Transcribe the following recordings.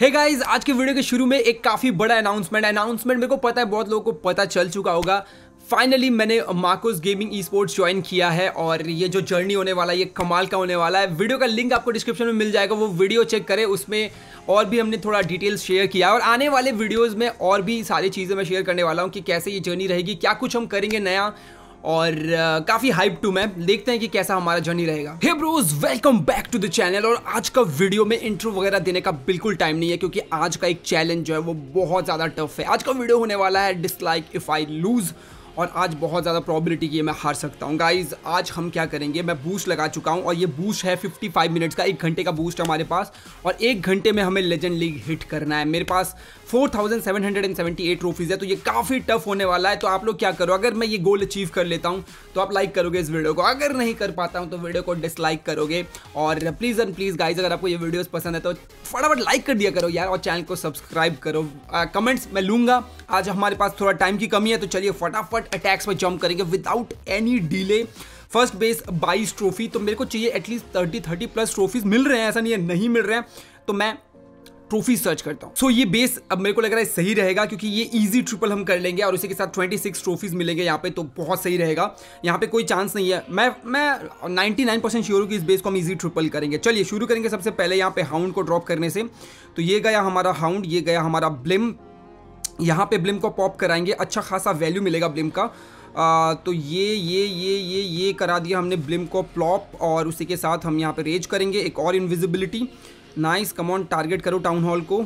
हे hey guys आज के video के शुरू में एक काफ़ी बड़ा अनाउंसमेंट अनाउंसमेंट मेरे को पता है, बहुत लोगों को पता चल चुका होगा। फाइनली मैंने Marcos gaming esports join किया है और ये जो जर्नी होने वाला है, ये कमाल का होने वाला है। वीडियो का लिंक आपको डिस्क्रिप्शन में मिल जाएगा, वो वीडियो चेक करें, उसमें और भी हमने थोड़ा डिटेल्स शेयर किया और आने वाले वीडियोज़ में और भी सारी चीज़ें मैं शेयर करने वाला हूँ कि कैसे ये जर्नी रहेगी, क्या कुछ हम करेंगे नया और uh, काफ़ी हाइप टू मैं देखते हैं कि कैसा हमारा जर्नी रहेगा। Hey bros welcome back to the channel और आज का वीडियो में इंट्रो वगैरह देने का बिल्कुल टाइम नहीं है क्योंकि आज का एक चैलेंज जो है वो बहुत ज़्यादा टफ है। आज का वीडियो होने वाला है डिसलाइक इफ़ आई लूज और आज बहुत ज़्यादा प्रॉबिलिटी की है मैं हार सकता हूँ। गाइज़ आज हम क्या करेंगे? मैं बूस्ट लगा चुका हूँ और ये बूस्ट है 55 मिनट्स का, एक घंटे का बूस्ट हमारे पास और एक घंटे में हमें लेजेंड लीग हिट करना है। मेरे पास 4778 ट्रॉफीज है तो ये काफ़ी टफ होने वाला है। तो आप लोग क्या करो? अगर मैं ये गोल अचीव कर लेता हूँ तो आप लाइक करोगे इस वीडियो को। अगर नहीं कर पाता हूँ तो वीडियो को डिसलाइक करोगे। और प्लीज़ एंड प्लीज़ गाइज़ अगर आपको ये वीडियोज़ पसंद है तो फटाफट लाइक कर दिया करो यार और चैनल को सब्सक्राइब करो। कमेंट्स मैं लूँगा। आज हमारे पास थोड़ा टाइम की कमी है तो चलिए फटाफट अटैक्स में जंप करेंगे without any delay first base 22 trophy तो मेरे को चाहिए एटलीस्ट 30 30 प्लस ट्रॉफीज मिल रहे हैं ऐसा नहीं है नहीं मिल रहे हैं। तो मैं ट्रॉफी सर्च करता हूँ। सो so, ये बेस अब मेरे को लग रहा है सही रहेगा क्योंकि ये इजी ट्रिपल हम कर लेंगे और उसी के साथ 26 ट्रॉफीज मिलेंगे यहाँ पे तो बहुत सही रहेगा। यहाँ पे कोई चांस नहीं है। मैं मैं 99 परसेंट श्योर हूँ कि इस बेस को हम इजी ट्रिपल करेंगे। चलिए शुरू करेंगे सबसे पहले यहाँ पे हाउंड को ड्रॉप करने से। तो ये गया हमारा हाउंड ये गया हमारा ब्लिम यहाँ पे ब्लिम को पॉप कराएँगे अच्छा खासा वैल्यू मिलेगा ब्लिम का। आ, तो ये ये ये ये ये करा दिया हमने ब्लिम को प्लॉप और उसी के साथ हम यहाँ पे रेज करेंगे। एक और invisibility nice come on target करो टाउन हॉल को।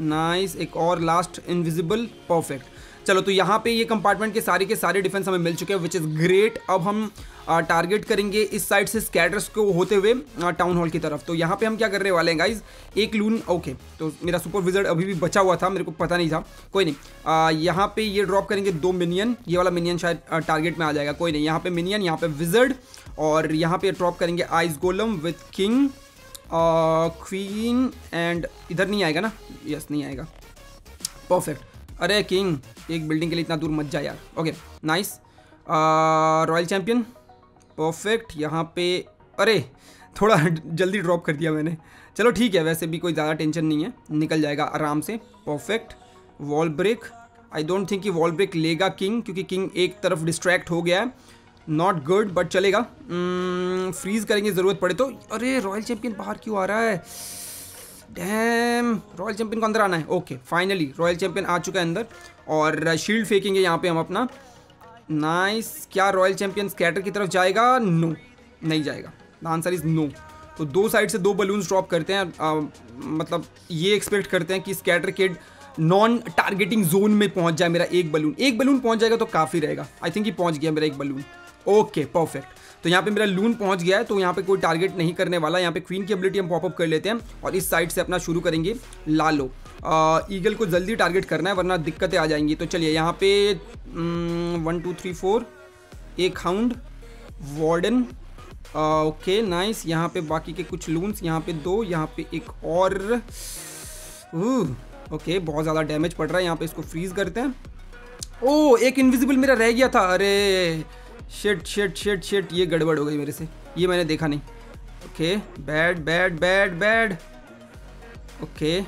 नाइस एक और लास्ट इनविजिबल परफेक्ट चलो तो यहाँ पे ये कंपार्टमेंट के सारे के सारे डिफेंस हमें मिल चुके हैं विच इज़ ग्रेट अब हम टारगेट करेंगे इस साइड से स्कैटर्स को होते हुए टाउन हॉल की तरफ़। तो यहाँ पे हम क्या करने वाले हैं गाइज़ एक लून ओके तो मेरा सुपर विजर्ड अभी भी बचा हुआ था, मेरे को पता नहीं था। कोई नहीं यहाँ पे ये ड्रॉप करेंगे दो मिनियन ये वाला मिनियन शायद टारगेट में आ जाएगा। कोई नहीं, यहाँ पे मिनियन यहाँ पे विजर्ड और यहाँ पे ड्रॉप करेंगे ice golem with king queen and इधर नहीं आएगा ना? यस नहीं आएगा। परफेक्ट अरे किंग एक बिल्डिंग के लिए इतना दूर मत जा यार। Okay nice royal champion perfect यहाँ पे अरे थोड़ा जल्दी ड्रॉप कर दिया मैंने। चलो ठीक है वैसे भी कोई ज़्यादा टेंशन नहीं है। निकल जाएगा आराम से। Perfect wall break I don't think कि वॉल ब्रेक लेगा किंग क्योंकि किंग एक तरफ़ डिस्ट्रैक्ट हो गया है। नॉट गुड बट चलेगा। फ्रीज hmm, करेंगे ज़रूरत पड़े तो। अरे रॉयल चैम्पियन बाहर क्यों आ रहा है? डैम रॉयल चैंपियन को अंदर आना है। ओके फाइनली रॉयल चैंपियन आ चुका है अंदर। और शील्ड फेंकेंगे यहाँ पे हम अपना। नाइस क्या रॉयल चैंपियन स्कैटर की तरफ़ जाएगा? नो नहीं जाएगा। द आंसर इज़ नो तो दो साइड से दो बलून्स ड्रॉप करते हैं। आ, मतलब ये एक्सपेक्ट करते हैं कि scatter kid non targeting zone में पहुँच जाए मेरा एक बलून एक बलून पहुँच जाएगा तो काफ़ी रहेगा। आई थिंक ये पहुँच गया मेरा एक बलून ओके परफेक्ट तो यहाँ पे मेरा लून पहुँच गया है तो यहाँ पे कोई टारगेट नहीं करने वाला। यहाँ पे क्वीन की एबिलिटी हम पॉपअप कर लेते हैं और इस साइड से अपना शुरू करेंगे लालो। ईगल को जल्दी टारगेट करना है, वरना दिक्कतें आ जाएँगी। तो चलिए, यहाँ पे वन टू थ्री फोर एक हाउंड वार्डन ओके नाइस यहाँ पे बाकी के कुछ लून्स यहाँ पे दो, यहाँ पे एक और ओके बहुत ज़्यादा डैमेज पड़ रहा है। यहाँ पे इसको फ्रीज करते हैं। ओ एक इनविजिबल मेरा रह गया था। अरे शिट शिट शिट शिट ये गड़बड़ हो गई मेरे से। ये मैंने देखा नहीं। Okay bad bad bad bad okay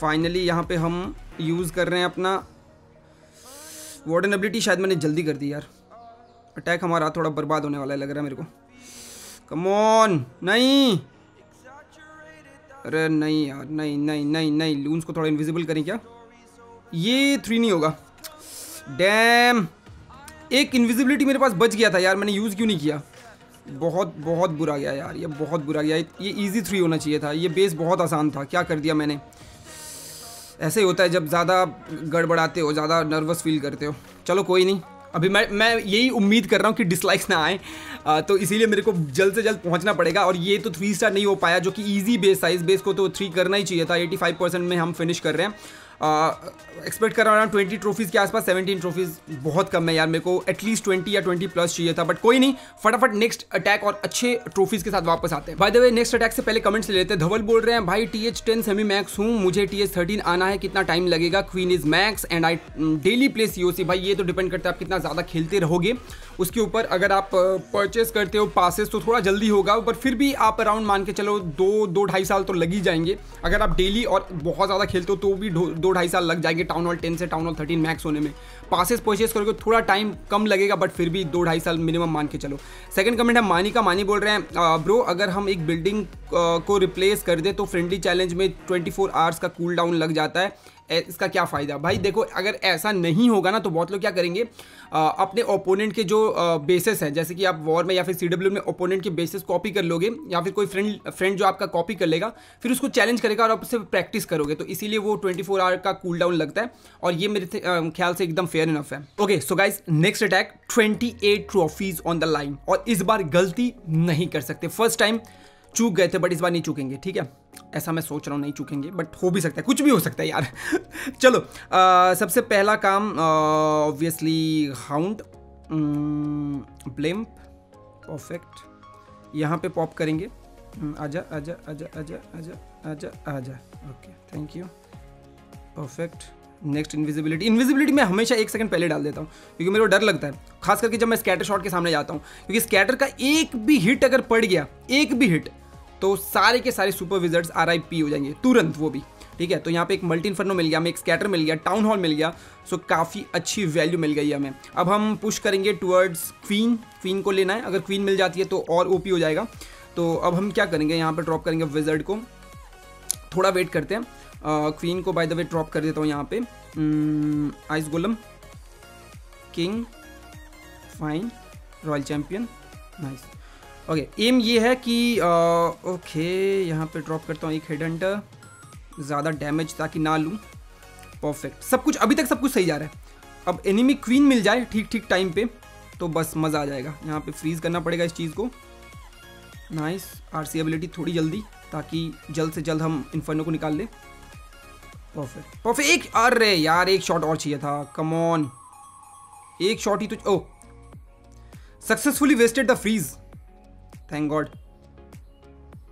finally यहाँ पे हम यूज़ कर रहे हैं अपना वार्डन एबिलिटी शायद मैंने जल्दी कर दी यार। अटैक हमारा थोड़ा बर्बाद होने वाला है, लग रहा है मेरे को। कमॉन नहीं! अरे नहीं यार, नहीं नहीं नहीं नहीं लून्स को थोड़ा इनविजिबल करें क्या? ये थ्री नहीं होगा। डैम एक इनविजिबिलिटी मेरे पास बच गया था यार, मैंने यूज़ क्यों नहीं किया? बहुत बहुत बुरा गया यार, ये बहुत बुरा गया। ये इजी थ्री होना चाहिए था। ये बेस बहुत आसान था। क्या कर दिया मैंने? ऐसे ही होता है जब ज़्यादा गड़बड़ाते हो, ज़्यादा नर्वस फील करते हो। चलो कोई नहीं। अभी मैं मैं यही उम्मीद कर रहा हूँ कि डिसलाइक्स ना आए। तो इसीलिए मेरे को जल्द से जल्द पहुँचना पड़ेगा और ये तो थ्री स्टार नहीं हो पाया, जो कि ईजी बेस था। इस बेस को तो थ्री करना ही चाहिए था। एटी फाइव परसेंट में हम फिनिश कर रहे हैं। एक्सपेक्ट कर रहा हूँ ट्वेंटी ट्रॉफीज़ के आसपास सेवनटीन ट्रॉफीज़ बहुत कम है यार, मेरे को एटलीस्ट ट्वेंटी या ट्वेंटी प्लस चाहिए था बट कोई नहीं, फटाफट नेक्स्ट अटैक और अच्छे ट्रॉफीज़ के साथ वापस आते हैं। By the way next attack से पहले कमेंट्स ले लेते हैं। धवल बोल रहे हैं, भाई T H ten semi max हूँ, मुझे टी एच थर्टीन आना है, कितना टाइम लगेगा? Queen is max and I daily play C O C भाई, ये तो डिपेंड करता है आप कितना ज़्यादा खेलते रहोगे। उसके ऊपर अगर आप परचेस करते हो पासेस तो थोड़ा जल्दी होगा, पर फिर भी आप अराउंड मान के चलो दो दो ढाई साल तो लग ही जाएँगे। अगर आप डेली और बहुत ज़्यादा खेलते हो तो भी दो ढाई साल लग जाएँगे टाउन हॉल टेन से टाउन हॉल थर्टीन मैक्स होने में। पासेस परचेस करोगे, थोड़ा टाइम कम लगेगा बट फिर भी दो ढाई साल मिनिमम मान के चलो। सेकंड कमेंट है मानी का मानी बोल रहे हैं ब्रो अगर हम एक बिल्डिंग को रिप्लेस कर दे तो फ्रेंडली चैलेंज में ट्वेंटी फोर आवर्स का कूल डाउन लग जाता है। इसका क्या फ़ायदा? भाई देखो अगर ऐसा नहीं होगा ना तो बहुत लोग क्या करेंगे आ, अपने ओपोनेंट के जो बेसिस हैं जैसे कि आप वॉर में या फिर सी में ओपोनेंट के बेसिस कॉपी कर लोगे या फिर कोई फ्रेंड फ्रेंड जो आपका कॉपी कर लेगा फिर उसको चैलेंज करेगा और आप उससे प्रैक्टिस करोगे। तो इसीलिए वो ट्वेंटी फोर आवर का कूल डाउन लगता है और ये मेरे ख्याल से एकदम फेयर इनफ है। Okay so guys next attack twenty eight trophies on the line और इस बार गलती नहीं कर सकते। फ़र्स्ट टाइम चूक गए थे बट इस बार नहीं चूकेंगे ठीक है? ऐसा मैं सोच रहा हूँ नहीं चूकेंगे बट हो भी सकता है कुछ भी हो सकता है यार। चलो आ, सबसे पहला काम ऑब्वियसली हाउंड ब्लिम्प परफेक्ट यहाँ पे पॉप करेंगे। आजा आजा आजा आजा आजा आजा आजा। Okay thank you perfect next invisibility invisibility मैं हमेशा एक सेकंड पहले डाल देता हूँ क्योंकि मेरे को डर लगता है। खास करके जब मैं स्कैटर शॉट के सामने जाता हूँ क्योंकि स्कैटर का एक भी हिट अगर पड़ गया एक भी हिट तो सारे के सारे सुपर विजर्ट्स आर हो जाएँगे, तुरंत वो भी, ठीक है? तो यहाँ पे एक मल्टी इन्फर्नो मिल गया, हमें एक स्कैटर मिल गया टाउन हॉल मिल गया सो काफ़ी अच्छी वैल्यू मिल गई हमें। अब हम पुश करेंगे टुवर्ड्स क्वीन क्वीन को लेना है, अगर क्वीन मिल जाती है तो और ओपी हो जाएगा। तो अब हम क्या करेंगे, यहाँ पर ड्रॉप करेंगे विजर्ड को। थोड़ा वेट करते हैं। क्वीन को बाय द वे ड्रॉप कर देता हूँ यहाँ पे। Ice golem king fine royal champion nice okay um ये है कि आ, ओके यहाँ पे ड्रॉप करता हूँ एक हेड ज़्यादा डैमेज ताकि ना लूँ। परफेक्ट सब कुछ अभी तक सब कुछ सही जा रहा है। अब एनिमी क्वीन मिल जाए ठीक ठीक टाइम पे तो बस मज़ा आ जाएगा। यहाँ पे फ्रीज करना पड़ेगा इस चीज़ को। नाइस आर सी एबिलिटी थोड़ी जल्दी ताकि जल्द से जल्द हम इन्फर्नो को निकाल लें। परफेक्ट परफेक्ट एक अरे यार एक शॉट और चाहिए था। कमॉन एक शॉट ही तो ओ successfully wasted the freeze thank god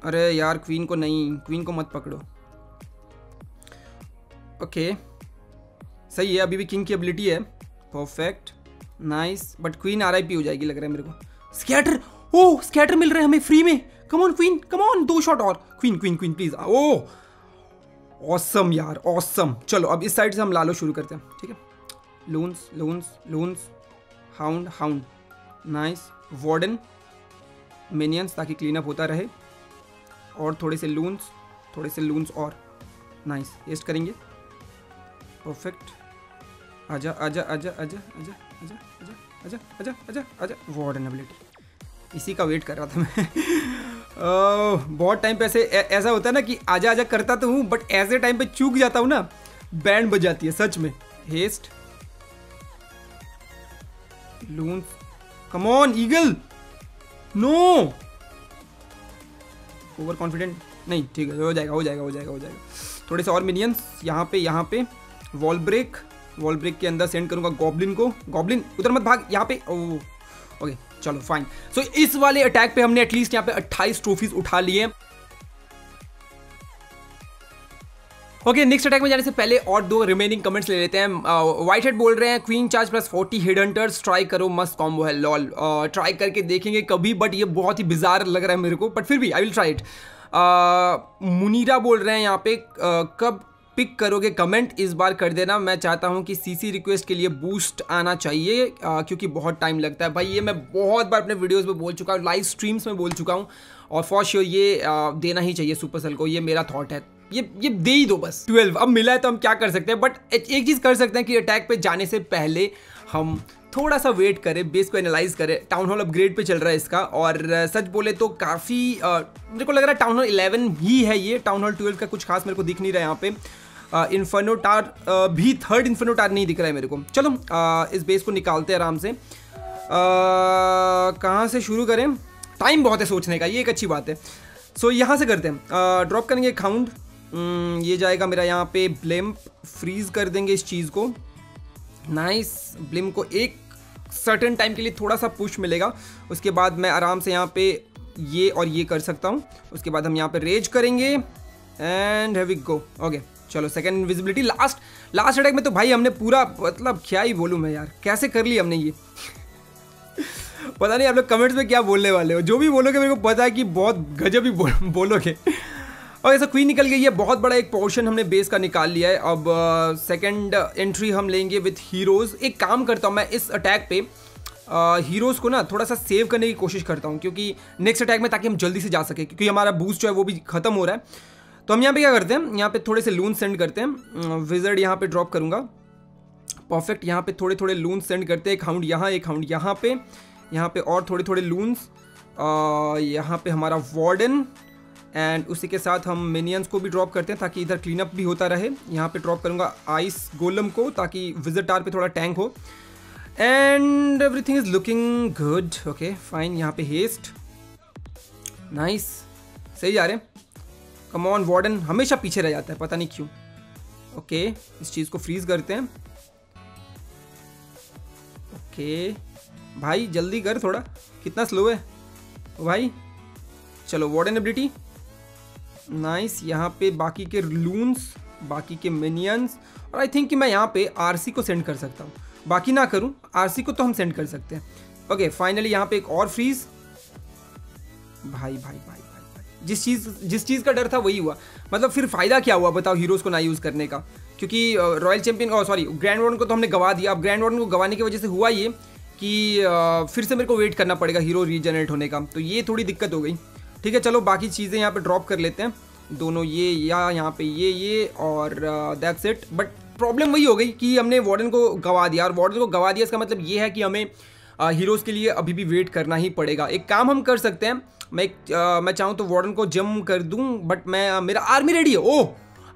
अरे यार क्वीन को नहीं क्वीन को मत पकड़ो। ओके सही है, अभी भी किंग की एबिलिटी है। परफेक्ट नाइस बट क्वीन आर हो जाएगी, लग रहा है मेरे को। स्कैटर ओ स्कैटर मिल रहे हैं हमें फ्री में। Come on queen come on दो शॉट और। Queen queen queen please oh awesome यार. ऑसम चलो, अब इस साइड से हम लालो शुरू करते हैं। ठीक है? Loons loons loons hound hound nice warden minions ताकि क्लीन अप होता रहे और थोड़े से लून्स थोड़े से लून्स और नाइस वेस्ट करेंगे परफेक्ट आजा आजा आजा आजा आजा आजा आजा आजा आजा आजा आजा वार्डन एबिलिटी इसी का वेट कर रहा था मैं बहुत टाइम पे ऐसे ऐसा होता है ना कि आजा आजा करता तो हूँ बट ऐसे टाइम पे चूक जाता हूँ ना बैंड बज जाती है सच में haste loon come on eagle no overconfident नहीं ठीक है हो जाएगा हो जाएगा हो जाएगा हो जाएगा। थोड़े से और मिनियंस यहाँ पे यहाँ पे वॉल ब्रेक वॉल ब्रेक के अंदर सेंड करूँगा गॉबलिन को। गॉबलिन उधर मत भाग यहाँ पे ओ ओके चलो फाइन सो so, इस वाले अटैक पे हमने एटलीस्ट यहाँ पे 28 ट्रॉफीज उठा लिए। ओके नेक्स्ट अटैक में जाने से पहले और दो रिमेनिंग कमेंट्स ले लेते हैं। व्हाइट हेड बोल रहे हैं queen charge plus 40 head hunters try करो मस्त कॉम्बो है लॉल ट्राई करके देखेंगे कभी बट ये बहुत ही बिजार लग रहा है मेरे को बट फिर भी I will try it Munira बोल रहे हैं यहाँ पे कब पिक करोगे? कमेंट इस बार कर देना। मैं चाहता हूँ कि सीसी रिक्वेस्ट के लिए बूस्ट आना चाहिए आ, क्योंकि बहुत टाइम लगता है। भाई ये मैं बहुत बार अपने वीडियोस में बोल चुका हूँ लाइव स्ट्रीम्स में बोल चुका हूँ और फॉर श्योर ये आ, देना ही चाहिए सुपरसेल को। ये मेरा थॉट है। ये ये दे ही दो बस। ट्वेल्व अब मिला है तो हम क्या कर सकते हैं? बट एक चीज़ कर सकते हैं कि अटैक पे जाने से पहले हम थोड़ा सा वेट करें बेस को एनालाइज करें। टाउन हॉल अपग्रेड पे चल रहा है इसका। और सच बोले तो काफ़ी मेरे को लग रहा है टाउन हॉल इलेवन ही है ये। टाउन हॉल ट्वेल्व का कुछ खास मेरे को दिख नहीं रहा है यहाँ पे। इन्फर्नोटार भी थर्ड इन्फर्नोटार नहीं दिख रहा है मेरे को। चलो आ, इस बेस को निकालते हैं आराम से। कहाँ से शुरू करें? टाइम बहुत है सोचने का ये एक अच्छी बात है। सो so, यहाँ से करते हैं। ड्रॉप करेंगे खाउंड ये जाएगा मेरा यहाँ पे ब्लिम। फ्रीज कर देंगे इस चीज़ को। नाइस ब्लिम को एक सर्टन टाइम के लिए थोड़ा सा पुश मिलेगा। उसके बाद मैं आराम से यहाँ पे ये और ये कर सकता हूँ। उसके बाद हम यहाँ पे रेज करेंगे। एंड हैवी गो ओके चलो second invisibility last last attack में तो भाई हमने पूरा मतलब क्या ही बोलूँ मैं यार। कैसे कर लिया हमने ये? पता नहीं आप लोग कमेंट्स में क्या बोलने वाले हो। जो भी बोलोगे मेरे को पता है कि बहुत गजब ही बोल, बोलोगे। और ऐसा क्वीन निकल गई है बहुत बड़ा एक पोर्शन हमने बेस का निकाल लिया है। अब सेकंड एंट्री हम लेंगे विथ हीरोज़ एक काम करता हूँ मैं इस अटैक पे हीरोज़ uh, को ना थोड़ा सा सेव करने की कोशिश करता हूँ क्योंकि नेक्स्ट अटैक में ताकि हम जल्दी से जा सकें क्योंकि हमारा बूस्ट जो है वो भी खत्म हो रहा है। तो हम यहाँ पे क्या करते हैं यहाँ पे थोड़े से लून सेंड करते हैं। विजर्ड यहाँ पे ड्रॉप करूँगा। परफेक्ट यहाँ पे थोड़े थोड़े लून सेंड करते हैं एक हाउंड यहाँ एक हाउंड यहाँ पे। यहाँ पे और थोड़े थोड़े लून्स यहाँ पे हमारा वार्डन एंड उसी के साथ हम मिनियंस को भी ड्रॉप करते हैं ताकि इधर क्लीनअप भी होता रहे। यहाँ पे ड्रॉप करूँगा आइस गोलम को ताकि विजिटार पे थोड़ा टैंक हो। And everything is looking good okay fine यहाँ पे हेस्ट नाइस सही जा रहे हैं। कम ऑन वार्डन हमेशा पीछे रह जाता है पता नहीं क्यों। ओके okay, इस चीज़ को फ्रीज करते हैं। ओके okay, भाई जल्दी कर थोड़ा कितना स्लो है? भाई चलो वार्डन एबिलिटी नाइस यहाँ पे बाकी के लून्स बाकी के मिनियंस और आई थिंक कि मैं यहाँ पे आरसी को सेंड कर सकता हूँ। बाकी ना करूँ आरसी को तो हम सेंड कर सकते हैं। ओके फाइनली यहाँ पे एक और फ्रीज भाई भाई भाई भाई भाई। जिस चीज़ जिस चीज़ का डर था वही हुआ। मतलब फिर फ़ायदा क्या हुआ बताओ हीरोज़ को ना यूज़ करने का? क्योंकि royal champion sorry grand warden को तो हमने गवा दिया। अब ग्रैंड वार्डन को गवाने की वजह से हुआ ये कि फिर से मेरे को वेट करना पड़ेगा हीरो रीजनरेट होने का। तो ये थोड़ी दिक्कत हो गई। ठीक है, चलो बाकी चीज़ें यहाँ पे ड्रॉप कर लेते हैं। दोनों ये, या यहाँ पे ये ये, और दैट्स इट बट प्रॉब्लम वही हो गई कि हमने वार्डन को गवा दिया, और वार्डन को गवा दिया, इसका मतलब ये है कि हमें हीरोज़ के लिए अभी भी वेट करना ही पड़ेगा। एक काम हम कर सकते हैं, मैं एक मैं चाहूँ तो वार्डन को जम कर दूँ बट मैं मेरा आर्मी रेडी है। ओह!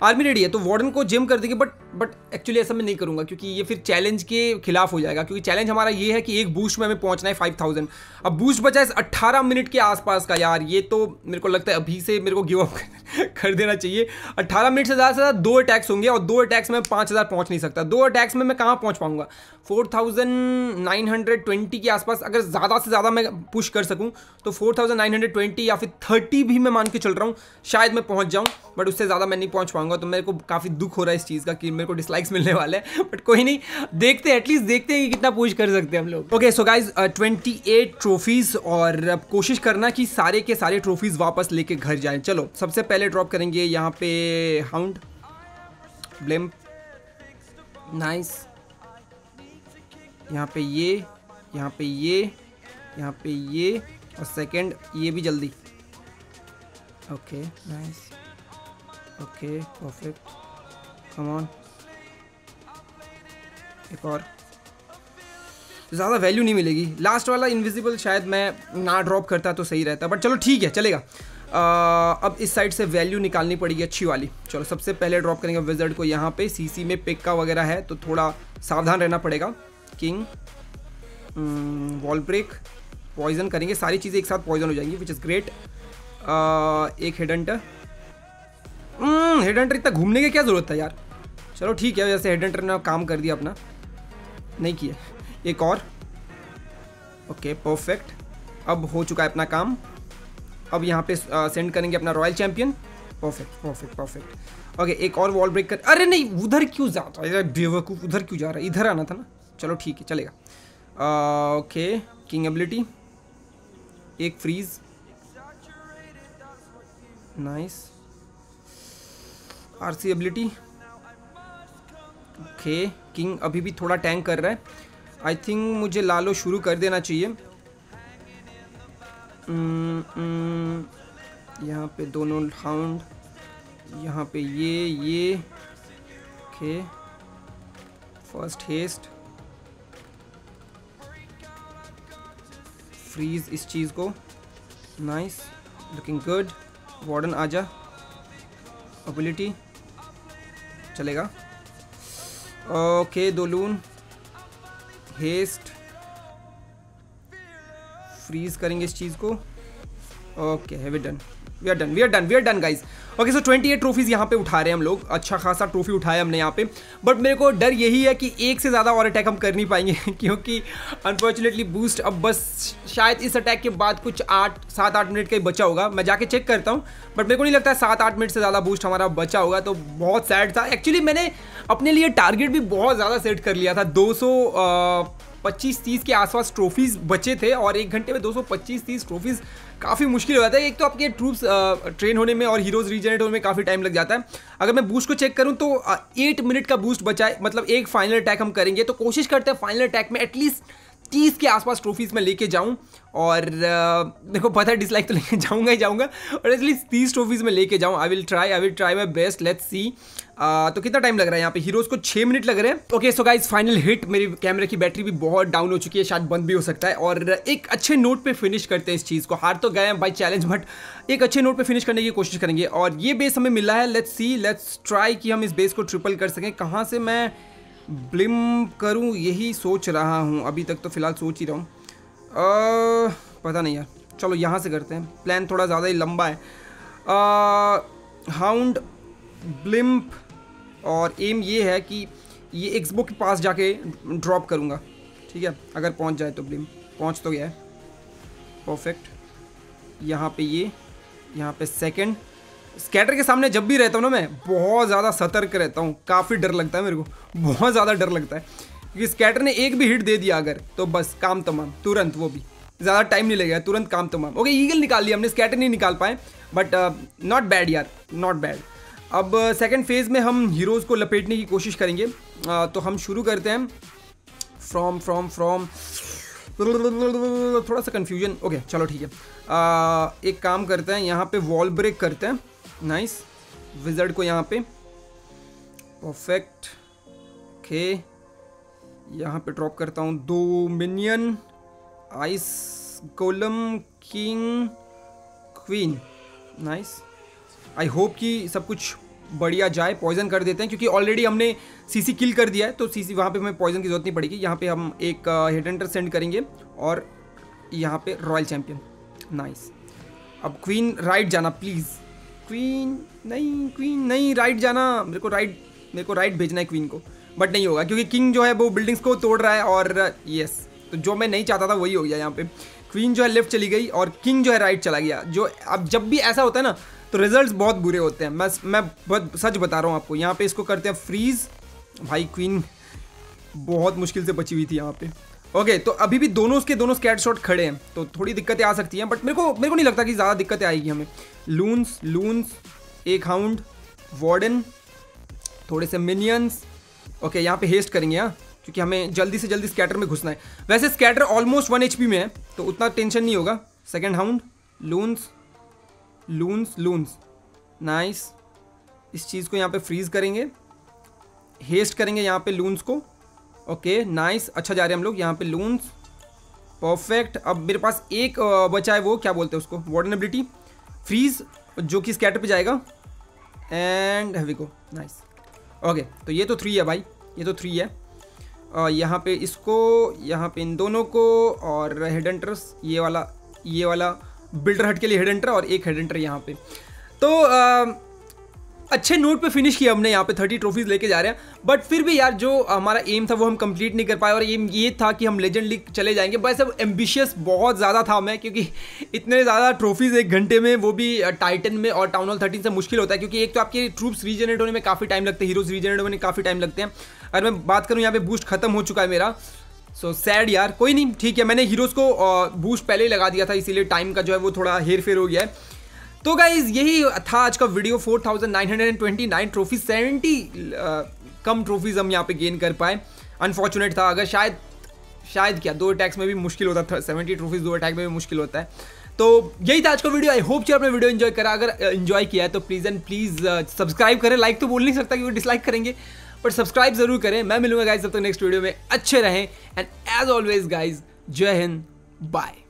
आर्मी रेडी है तो वार्डन को जिम कर देंगे बट बट एक्चुअली ऐसा मैं नहीं करूँगा, क्योंकि ये फिर चैलेंज के खिलाफ हो जाएगा, क्योंकि चैलेंज हमारा ये है कि एक बूस्ट में हमें पहुँचना है फाइव थाउज़ेंड अब बूस्ट बचा है अट्ठारह मिनट के आसपास का यार, ये तो मेरे को लगता है अभी से मेरे को गिव अप कर देना चाहिए। अट्ठारह मिनट से ज़्यादा से ज़्यादा दो अटैक्स होंगे, और दो अटैक्स में पाँच हज़ार पहुँच नहीं सकता। दो अटैक्स में मैं कहाँ पहुँच पाऊँगा? Four thousand nine hundred twenty के आसपास, अगर ज़्यादा से ज़्यादा मैं पुश कर सकूँ तो फोर नाइन हंड्रेड ट्वेंटी या फिर थर्टी भी मैं मान के चल रहा हूँ, शायद मैं पहुँच जाऊँ बट उससे ज़्यादा मैं नहीं पहुँच पाऊँगा। तो मेरे को काफ़ी दुख हो रहा है इस चीज़ का कि मेरे को डिसलाइक्स मिलने वाले हैं। बट कोई नहीं, देखते हैं एटलीस्ट देखते हैं कि कितना पुश कर सकते हैं हम लोग। Okay so guys twenty eight trophies और अब कोशिश करना कि सारे के सारे ट्रॉफीज़ वापस लेके घर जाएँ। चलो, सबसे पहले ड्रॉप करेंगे यहाँ पे हाउंड ब्लिम नाइस यहाँ पे ये, यहाँ पे ये, यहाँ पे ये और सेकंड ये भी जल्दी। Okay nice okay perfect come on एक और। ज़्यादा वैल्यू नहीं मिलेगी। लास्ट वाला इनविजिबल शायद मैं ना ड्रॉप करता तो सही रहता बट चलो ठीक है चलेगा। आ, अब इस साइड से वैल्यू निकालनी पड़ेगी अच्छी वाली। चलो सबसे पहले ड्रॉप करेंगे विजर्ड को यहाँ पे। सीसी में पिक का वगैरह है तो थोड़ा सावधान रहना पड़ेगा। किंग वॉल ब्रेक पॉइजन करेंगे। सारी चीज़ें एक साथ पॉइजन हो जाएँगी विच इज़ ग्रेट एक हेडंटर हेडंटर इतना घूमने की क्या ज़रूरत है यार? चलो ठीक है जैसे हेडंटर ने काम कर दिया अपना। नहीं किया। एक और। ओके परफेक्ट अब हो चुका है अपना काम। अब यहाँ पे सेंड करेंगे अपना royal champion perfect perfect perfect okay एक और वॉल ब्रेक कर अरे नहीं, उधर क्यों जा रहा है? बेवकूफ़, उधर क्यों जा रहा है? इधर आना था ना? चलो ठीक है, चलेगा। ओके किंग एबिलिटी एक freeze nice RC ability. Okay king अभी भी थोड़ा टैंक कर रहा है। आई थिंक मुझे लालो शुरू कर देना चाहिए। हम्म, हम्म, यहाँ पे दोनों हाउंड यहाँ पे ये ये। ओके फ़र्स्ट हेस्ट फ्रीज इस चीज़ को। नाइस लुकिंग गुड वार्डन आजा एबिलिटी चलेगा। ओके दो लून हेस्ट फ्रीज करेंगे इस चीज़ को। ओके है done we are done we are done we are done guys okay so 28 trophies यहाँ पे उठा रहे हैं हम लोग। अच्छा खासा ट्रॉफी उठाया हमने यहाँ पे। बट मेरे को डर यही है कि एक से ज़्यादा और अटैक हम कर नहीं पाएँगे, क्योंकि अनफॉर्चुनेटली बूस्ट अब बस शायद इस अटैक के बाद कुछ आठ, सात, आठ मिनट का ही बचा होगा। मैं जाके चेक करता हूँ बट मेरे को नहीं लगता सात, आठ मिनट से ज़्यादा बूस्ट हमारा बचा होगा तो बहुत सैड था। एक्चुअली मैंने अपने लिए टारगेट भी बहुत ज़्यादा सेट कर लिया था। दो सौ पच्चीस, तीस के आसपास ट्रॉफीज बचे थे और एक घंटे में दो सौ पच्चीस, तीस ट्रॉफीज काफ़ी मुश्किल हो जाता है। एक तो आपके ट्रूप्स ट्रेन होने में और हीरोज रीजनरेट होने में काफ़ी टाइम लग जाता है। अगर मैं बूस्ट को चेक करूँ तो एट मिनट का बूस्ट बचाए मतलब एक फाइनल अटैक हम करेंगे तो कोशिश करते हैं फाइनल अटैक में एटलीस्ट तीस के आसपास ट्रॉफीज में लेके जाऊँ और देखो, पता है डिसलाइक तो लेके जाऊँगा ही जाऊँगा और एटलीस्ट तीस ट्रॉफीज में लेके जाऊँ। I will try I will try my best let's see तो कितना टाइम लग रहा है यहाँ पे? हीरोज को छः मिनट लग रहे हैं। Okay so guys final hit मेरी कैमरे की बैटरी भी बहुत डाउन हो चुकी है, शायद बंद भी हो सकता है। और एक अच्छे नोट पे फिनिश करते हैं इस चीज़ को। हार तो गए हैं बाई चैलेंज बट एक अच्छे नोट पे फिनिश करने की कोशिश करेंगे। और ये बेस हमें मिला है। लेट्स सी लेट्स ट्राई कि हम इस बेस को ट्रिपल कर सकें। कहाँ से मैं ब्लिम करूँ, यही सोच रहा हूँ। अभी तक तो फ़िलहाल सोच ही रहा हूँ। पता नहीं यार। चलो, यहाँ से करते हैं। प्लान थोड़ा ज़्यादा ही लंबा है। हाउंड ब्लिम्प और एम ये है कि ये एक्सबो के पास जाके ड्रॉप करूँगा। ठीक है? अगर पहुँच जाए तो ब्लिम पहुँच तो गया है। परफेक्ट यहाँ पे ये, यहाँ पे सेकंड स्कैटर के सामने जब भी रहता हूँ ना मैं बहुत ज़्यादा सतर्क रहता हूँ। काफ़ी डर लगता है मेरे को। बहुत ज़्यादा डर लगता है। क्योंकि स्कैटर ने एक भी हिट दे दिया अगर तो बस काम तमाम तुरंत वो भी। ज़्यादा टाइम नहीं लगेगा तुरंत काम तमाम। ओके ईगल निकाल लिया हमने स्कैटर नहीं निकाल पाए बट नॉट बैड यार नॉट बैड अब सेकंड फ़ेज़ में हम हीरोज़ को लपेटने की कोशिश करेंगे। Uh, तो हम शुरू करते हैं। फ्रॉम फ्रॉम फ्रॉम थोड़ा सा कन्फ्यूज़न ओके चलो ठीक है। Uh, एक काम करते हैं यहाँ पे वॉल ब्रेक करते हैं। नाइस विजर्ड को यहाँ पे. परफेक्ट ओके यहाँ पे ड्रॉप करता हूँ. दो minion ice golem king queen nice I hope कि सब कुछ बढ़िया जाए. पॉइजन कर देते हैं क्योंकि ऑलरेडी हमने सीसी किल कर दिया है. तो सीसी वहाँ पे हमें पॉइजन की ज़रूरत नहीं पड़ेगी. यहाँ पे हम एक हेड एंटर सेंड करेंगे और यहाँ पे रॉयल चैम्पियन नाइस अब क्वीन राइट जाना प्लीज़ क्वीन नहीं क्वीन नहीं राइट जाना, मेरे को राइट मेरे को राइट भेजना है क्वीन को बट नहीं होगा, क्योंकि किंग जो है वो बिल्डिंग्स को तोड़ रहा है और यस तो जो मैं नहीं चाहता था वही हो गया यहाँ पे। क्वीन जो है लेफ़्ट चली गई और किंग जो है राइट चला गया। जो अब जब भी ऐसा होता है ना तो रिजल्ट्स बहुत बुरे होते हैं। मैं मैं बहुत, सच बता रहा हूँ आपको, यहाँ पे इसको करते हैं फ्रीज भाई क्वीन बहुत मुश्किल से बची हुई थी यहाँ पे। ओके तो अभी भी दोनों उसके, दोनों स्कैट शॉट खड़े हैं। तो थोड़ी दिक्कतें आ सकती हैं बट मेरे को मेरे को नहीं लगता कि ज़्यादा दिक्कतें आएगी हमें। लून्स लून्स एक हाउंड वार्डन थोड़े से मिनियंस ओके यहाँ पे हेस्ट करेंगे यहाँ क्योंकि हमें जल्दी से जल्दी स्कैटर में घुसना है। वैसे स्कैटर ऑलमोस्ट वन एच में है तो उतना टेंशन नहीं होगा। Second hound loons loons loons nice इस चीज़ को यहाँ पे फ्रीज करेंगे। हेस्ट करेंगे यहाँ पे लून्स को। ओके नाइस अच्छा जा रहे हैं हम लोग यहाँ पे लून्स परफेक्ट अब मेरे पास एक बचा है वो क्या बोलते हैं उसको वार्डन एबिलिटी फ्रीज जो कि स्कैटर पे जाएगा एंड हैवी को नाइस ओके तो ये तो थ्री है भाई ये तो थ्री है और यहाँ पे इसको यहाँ पे इन दोनों को और हेड एंटर्स ये वाला ये वाला बिल्डर हट के लिए हेड एंटर और एक हेड एंटर यहाँ पे तो आ, अच्छे नोट पे फिनिश किया हमने यहाँ पे थर्टी ट्रॉफीज लेके जा रहे हैं। बट फिर भी यार जो हमारा एम था वो हम कंप्लीट नहीं कर पाए। और एम ये था कि हम लेजेंड लीग चले जाएँगे। बस अब एम्बिशियस बहुत ज़्यादा था मैं क्योंकि इतने ज़्यादा ट्रॉफीज़ एक घंटे में वो भी टाइटन में और टाउन हॉल थर्टीन से मुश्किल होता है। क्योंकि एक तो आपके ट्रूप्स रीजनरेट होने में काफ़ी टाइम लगते हैं हीरोज रीजनरेट होने में काफ़ी टाइम लगते हैं। अगर मैं बात करूँ यहाँ पे बूस्ट खत्म हो चुका है मेरा। सो so, सैड यार कोई नहीं ठीक है मैंने हीरोज़ को बूस्ट पहले ही लगा दिया था इसीलिए टाइम का जो है वो थोड़ा हेर फेर हो गया है। तो गाइज़ यही था आज का वीडियो 4929 ट्रॉफी 70 कम ट्रॉफीज हम यहाँ पे गेन कर पाए। अनफॉर्चुनेट था, अगर शायद शायद क्या, दो अटैक्स में भी मुश्किल होता था सेवेंटी ट्रॉफीज दो अटैक में भी मुश्किल होता है। तो यही था आज का वीडियो आई होप जो आपने वीडियो एंजॉय करा। अगर एंजॉय किया है तो प्लीज़ एंड प्लीज़ सब्सक्राइब करें। लाइक तो बोल नहीं सकता कि वो डिसलाइक करेंगे बट सब्सक्राइब ज़रूर करें। मैं मिलूँगा गाइज़ तब तक नेक्स्ट वीडियो में। अच्छे रहें एंड एज ऑलवेज गाइज़ जय हिंद बाय